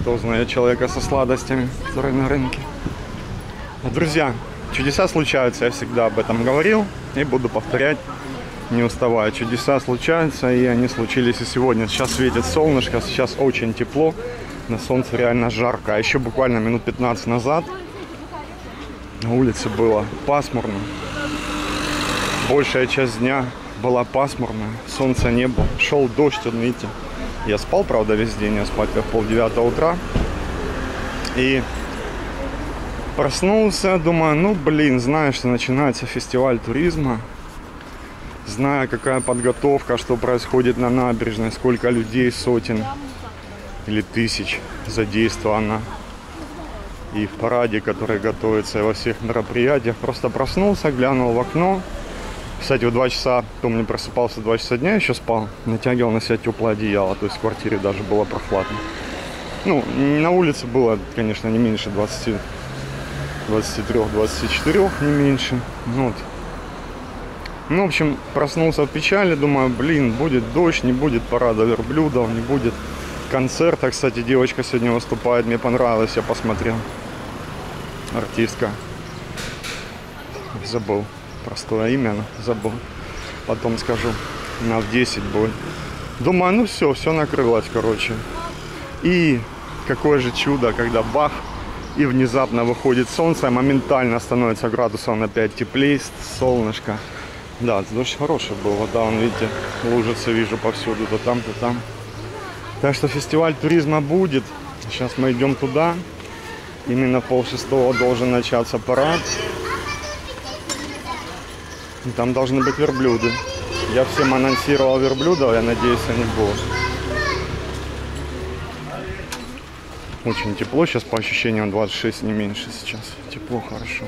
Кто знает человека со сладостями, который на рынке. Друзья, чудеса случаются, я всегда об этом говорил и буду повторять, не уставая. Чудеса случаются, и они случились и сегодня. Сейчас светит солнышко, сейчас очень тепло, на солнце реально жарко. А еще буквально минут 15 назад на улице было пасмурно. Большая часть дня была пасмурная, солнца не было, шел дождь, видите. Я спал, правда, весь день, я спать в полдевятого утра. И проснулся, думаю, ну, блин, знаю, что начинается фестиваль туризма, зная, какая подготовка, что происходит на набережной, сколько людей, сотен или тысяч задействовано и в параде, который готовится, и во всех мероприятиях. Просто проснулся, глянул в окно. Кстати, в 2 часа, помню, просыпался 2 часа дня, еще спал, натягивал на себя теплое одеяло, то есть в квартире даже было прохладно. Ну, на улице было, конечно, не меньше 20, 23-24, не меньше. Ну, вот. ну, в общем, проснулся в печали, думаю, блин, будет дождь, не будет парада верблюдов, не будет концерта. Кстати, девочка сегодня выступает, мне понравилось, я посмотрел артистка. Забыл простое имя, забыл. Потом скажу. На в 10 будет. Думаю, ну все, все накрылось, короче. И какое же чудо, когда бах, и внезапно выходит солнце, моментально становится градусов на 5 теплее, солнышко. Да, дождь хороший был, вода, он, видите, лужицы вижу повсюду, то там, то там. Так что фестиваль туризма будет. Сейчас мы идем туда. Именно пол шестого должен начаться парад. И там должны быть верблюды. Я всем анонсировал верблюдов, я надеюсь, они будут. Очень тепло, сейчас по ощущениям 26, не меньше сейчас. Тепло, хорошо.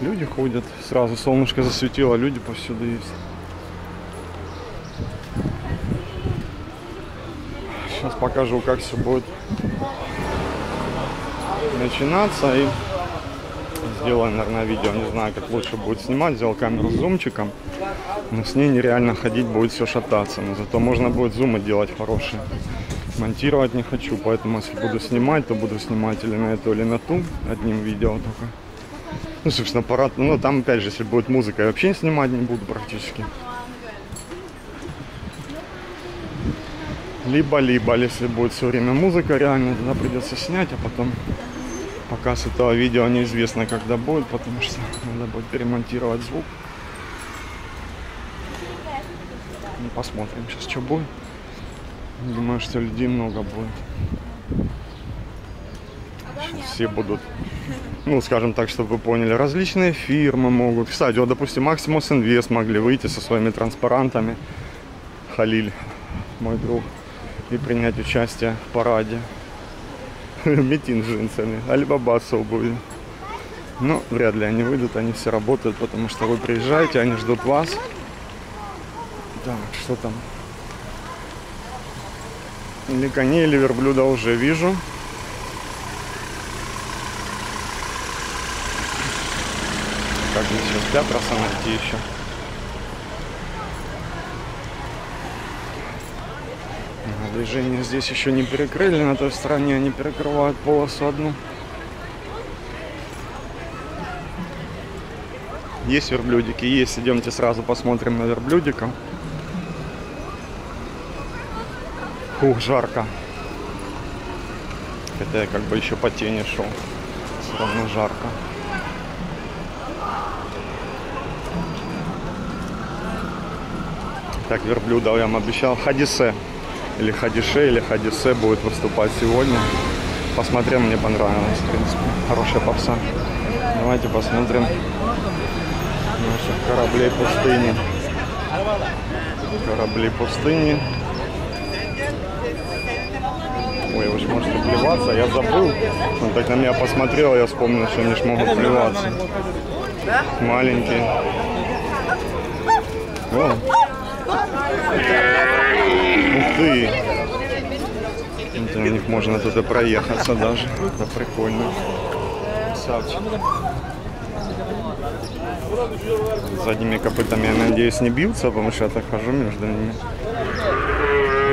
Люди ходят, сразу солнышко засветило, люди повсюду есть. Сейчас покажу, как все будет начинаться и сделаю, наверное, видео. Не знаю, как лучше будет снимать. Взял камеру с зумчиком, но с ней нереально ходить, будет все шататься. Но зато можно будет зумы делать хорошие. Монтировать не хочу, поэтому если буду снимать, то буду снимать или на эту, или на ту, одним видео только. Ну, собственно, аппарат, ну, там, опять же, если будет музыка, я вообще снимать не буду практически. Либо-либо, если будет все время музыка, реально тогда придется снять, а потом показ этого видео неизвестно когда будет, потому что надо будет перемонтировать звук. Ну, посмотрим сейчас, что будет. Думаю, что людей много будет. Сейчас все будут, ну, скажем так, чтобы вы поняли, различные фирмы могут. Кстати, вот, допустим, Maximus Invest могли выйти со своими транспарантами. Халиль, мой друг и принять участие в параде. Митин джинсами, Альбаба с обувью. Но вряд ли они выйдут, они все работают, потому что вы приезжаете, они ждут вас. Так, что там? Или коней, или верблюда уже вижу. Как мне сейчас спят, раз найти еще. Движение здесь еще не перекрыли, на той стороне они перекрывают полосу одну. Есть верблюдики, есть. Идемте сразу посмотрим на верблюдика. Ух, жарко. Хотя я как бы еще по тени шел. Все равно жарко. Так, верблюда я вам обещал. Хадисе или Хадише, или Хадисе будет выступать сегодня. Посмотрим, мне понравилось, в принципе. Хорошая попса. Давайте посмотрим наших кораблей пустыни. Корабли пустыни. Ой, вы же можете плеваться, я забыл. Он так на меня посмотрел, я вспомнил, что они ж могут плеваться. Маленькие. О. Ух ты! Вот на них можно тут и проехаться даже. Это прикольно. Красавчик. Задними копытами, я надеюсь, не бьются, потому что я так хожу между ними.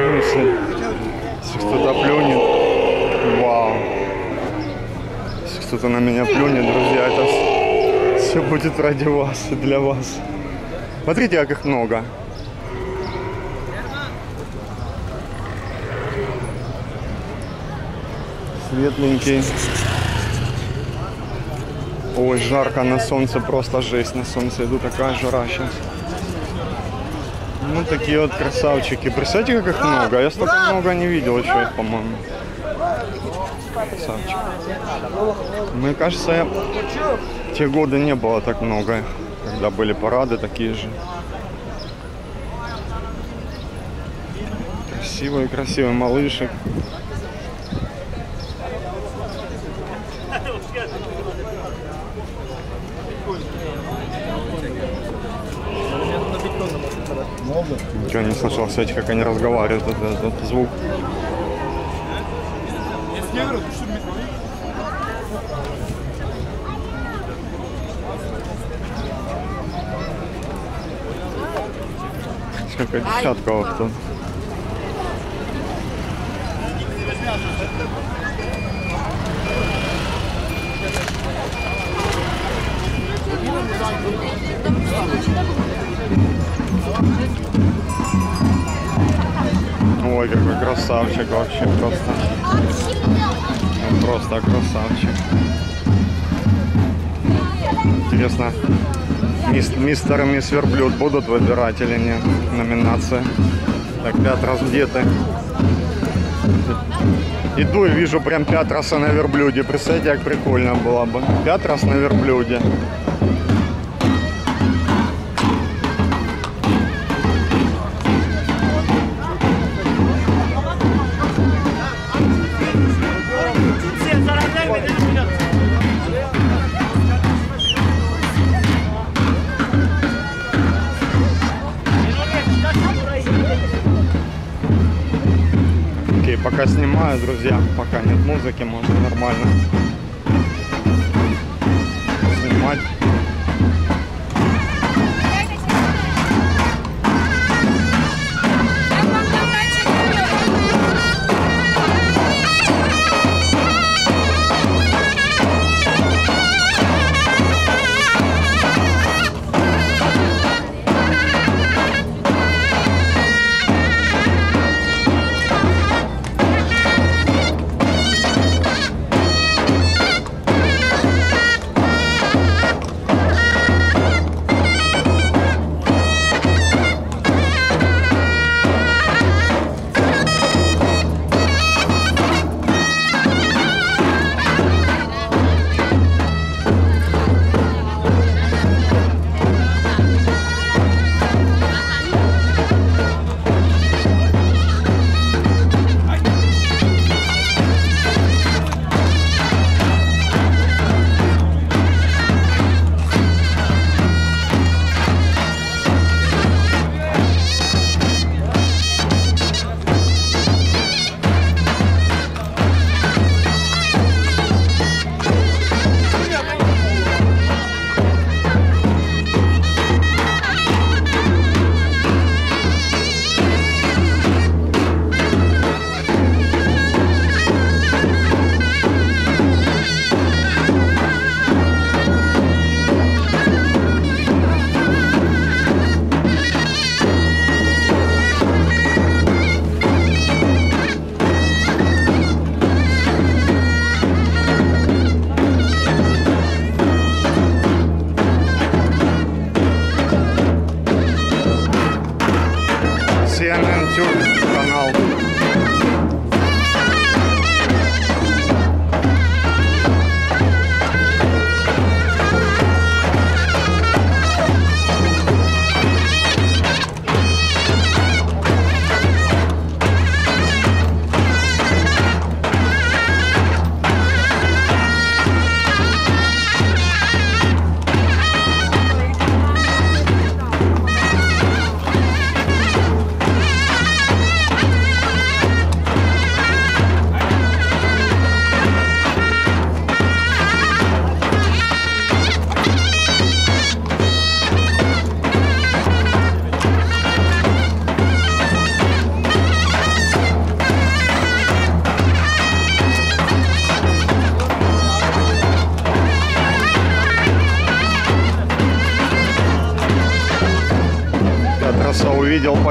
Ну, если, если кто-то плюнет. Вау. Если кто-то на меня плюнет, друзья, это все будет ради вас и для вас. Смотрите, как их много. Светленький. Ой, жарко на солнце, просто жесть на солнце. Иду такая жара сейчас. Ну, такие вот красавчики. Представьте, как их много. Я столько много не видел еще по-моему. Красавчик. Мне кажется, те годы не было так много, когда были парады такие же. Красивый малышек. Ничего не слышал, кстати, как они разговаривают, этот, этот звук. Сколько десятков тут. Ой, какой красавчик вообще просто. Он просто красавчик. Интересно, мис- мистер и мисс Верблюд будут выбирать или нет номинации? Так, пять раз где-то. Иду и вижу прям пять раз на верблюде. Представьте, как прикольно было бы. Пять раз на верблюде. Пока снимаю, друзья, пока нет музыки, можно нормально снимать.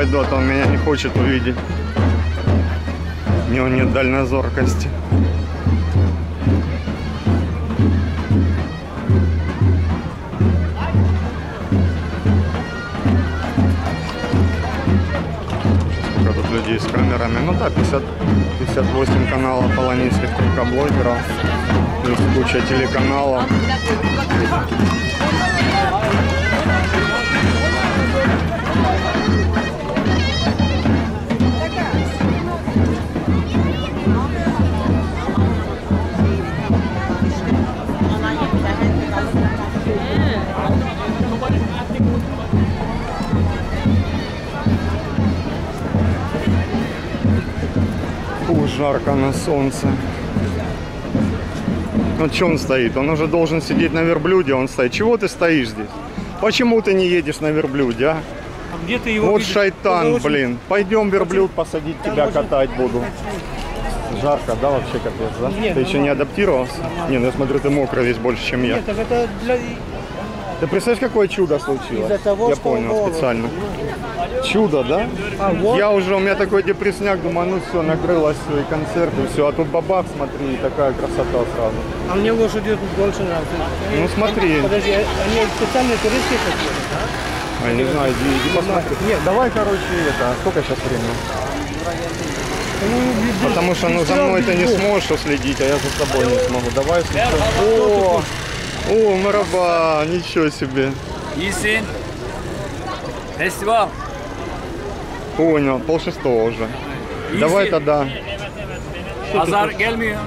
То он меня не хочет увидеть. У него нет дальнозоркости. Сколько тут людей с камерами? Ну да, 50, 58 каналов полонийских только блогеров. Плюс куча телеканалов. Жарко на солнце. Ну что он стоит? Он уже должен сидеть на верблюде, он стоит. Чего ты стоишь здесь? Почему ты не едешь на верблюде, а? А где ты его Вот видишь? шайтан, очень- блин. Пойдем верблюд посадить, тебя может- катать буду. Жарко, да, вообще капец, да? Нет, ты ну, еще не адаптировался? Не, ну я смотрю, ты мокрый весь больше, чем я. Нет, так это для... Ты представляешь, какое чудо случилось? Того, я понял голод. специально. Чудо, да? А, вот. Я уже, у меня такой депрессняк, думаю, ну все, накрылось все, и концерт, и все. А тут бабах, смотри, такая красота сразу. А мне лошади больше нравятся. Ну смотри, Подожди, они специальные туристы какие а, я не знаю, иди, иди посмотри. Нет, давай, короче, это, сколько сейчас времени? Ну, Потому что ну, за мной ты не сможешь уследить, а я за собой не смогу. Давай сейчас. О, мараба, ничего себе. İyisin. Festival. Понял, пол шестого уже. Давай тогда. Pazar gelmiyor.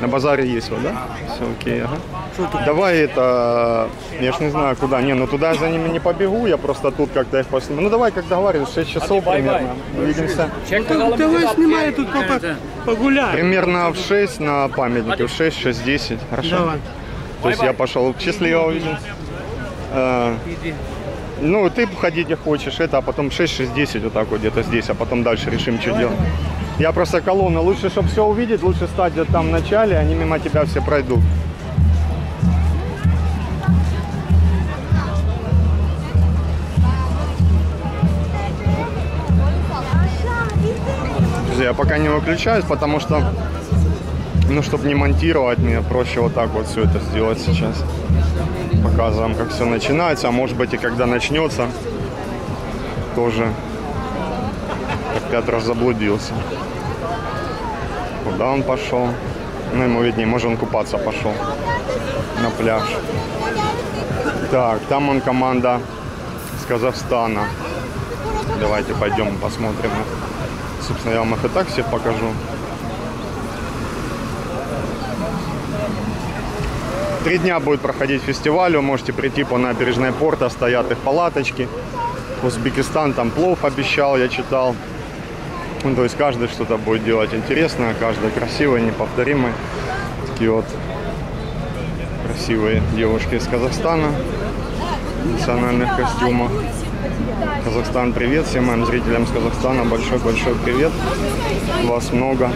На базаре есть вот, да? Все окей, ага. Давай это, я ж не знаю куда, не, ну туда я за ними не побегу, я просто тут как-то их посниму. Ну давай, как договаривались, 6 часов примерно, увидимся. Ну, давай снимай тут internete. погуляй. Примерно в 6 на памятнике, в 6, 6.10, хорошо? Давай, То есть я пошел, счастливо увидимся. Э, иди. Ну, ты ходить где хочешь, это, а потом 6-6-10 вот так вот где-то здесь, а потом дальше решим, что делать. Я просто колонна, лучше, чтобы все увидеть, лучше стать где-то там в начале, они мимо тебя все пройдут. Друзья, я пока не выключаюсь, потому что, ну, чтобы не монтировать, мне проще вот так вот все это сделать сейчас. Показываем, как все начинается, а может быть и когда начнется, тоже опять раз заблудился. Куда он пошел? Ну, ему виднее, может он купаться пошел на пляж. Так, там он команда с Казахстана. Давайте пойдем посмотрим. Собственно, я вам их и так всех покажу. Три дня будет проходить фестиваль, вы можете прийти по набережной порта, стоят их палаточки. Узбекистан там плов обещал, я читал. Ну, то есть каждый что-то будет делать интересное, каждый красивый, неповторимый. Такие вот красивые девушки из Казахстана в национальных костюмах. Казахстан, привет всем моим зрителям с Казахстана. Большой-большой привет. Вас много.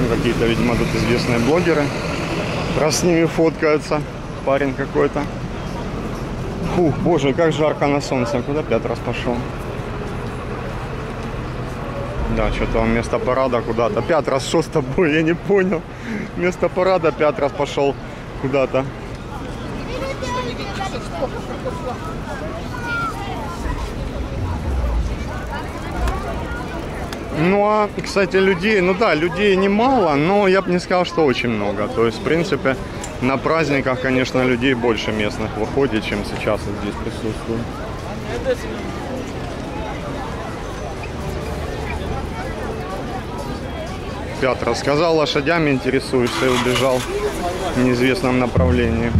Ну, Какие-то, видимо, тут известные блогеры. Раз с ними фоткаются. Парень какой-то. Фух, боже, как жарко на солнце. Куда пять раз пошел? Да, что-то он вместо парада куда-то. Пять раз что с тобой, я не понял. Вместо парада пять раз пошел куда-то. Ну, а, кстати, людей, ну да, людей немало, но я бы не сказал, что очень много. То есть, в принципе, на праздниках, конечно, людей больше местных выходит, чем сейчас вот здесь присутствует. Пят рассказал, лошадями интересуешься и убежал в неизвестном направлении.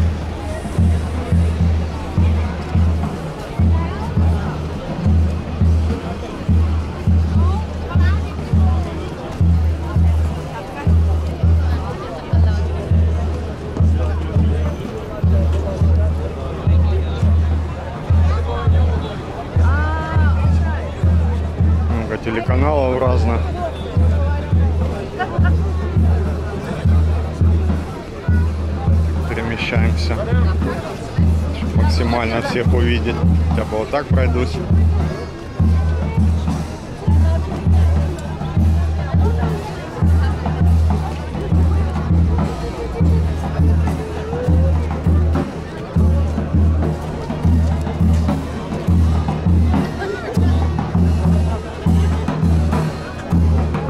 Всех увидеть. Хотя бы вот так пройдусь.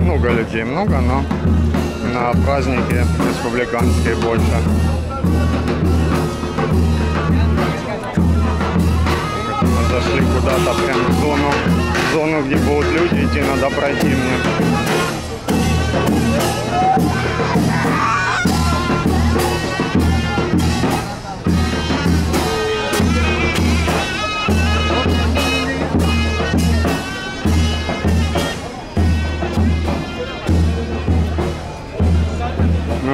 Много людей, много, но на праздники республиканские больше. Зашли куда-то прям в зону, в зону, где будут люди идти, надо пройти мне.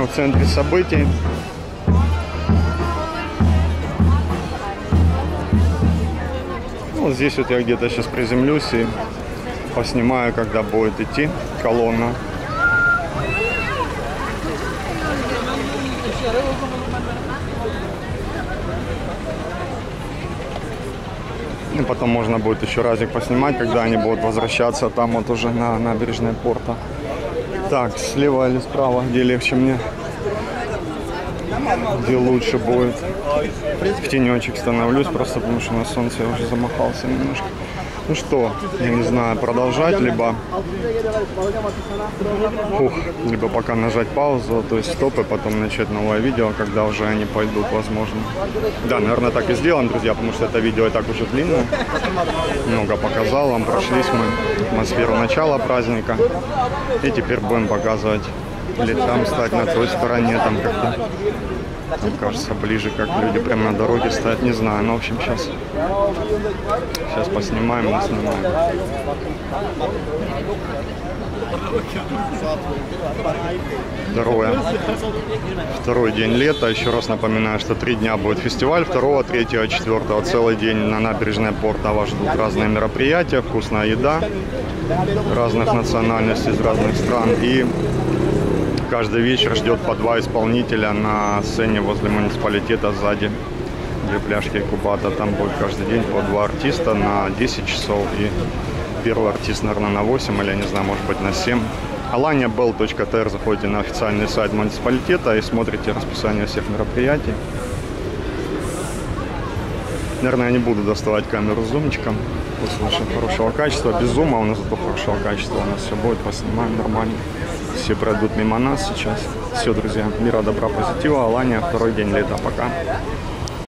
В центре событий. Вот здесь вот я где-то сейчас приземлюсь и поснимаю, когда будет идти колонна. И потом можно будет еще разик поснимать, когда они будут возвращаться там вот уже на набережной порта. Так, слева или справа, где легче мне? Где лучше будет? В тенечек становлюсь, просто потому что на солнце я уже замахался немножко. Ну что, я не знаю, продолжать, либо... Ух, либо пока нажать паузу, то есть стоп, и потом начать новое видео, когда уже они пойдут, возможно. Да, наверное, так и сделаем, друзья, потому что это видео и так уже длинное. Много показал вам, прошлись мы атмосферу начала праздника. И теперь будем показывать, или там стать на той стороне, там как-то, мне кажется, ближе, как люди прямо на дороге стоят, не знаю, но в общем сейчас, сейчас поснимаем, не снимаем. Второе. Второй день лета. Еще раз напоминаю, что три дня будет фестиваль. Второго, третьего, четвертого целый день на набережной порта вас ждут разные мероприятия, вкусная еда разных национальностей из разных стран. И каждый вечер ждет по два исполнителя на сцене возле муниципалитета сзади, где пляжки Кубата. Там будет каждый день по два артиста на 10 часов. И первый артист, наверное, на 8 или, я не знаю, может быть, на 7. alaniabell.tr заходите на официальный сайт муниципалитета и смотрите расписание всех мероприятий. Наверное, я не буду доставать камеру с зумчиком. После очень хорошего качества. Без зума у нас зато хорошего качества. У нас все будет, поснимаем нормально. Все пройдут мимо нас сейчас. Все, друзья, мира, добра, позитива. Алания, второй день лета. Пока.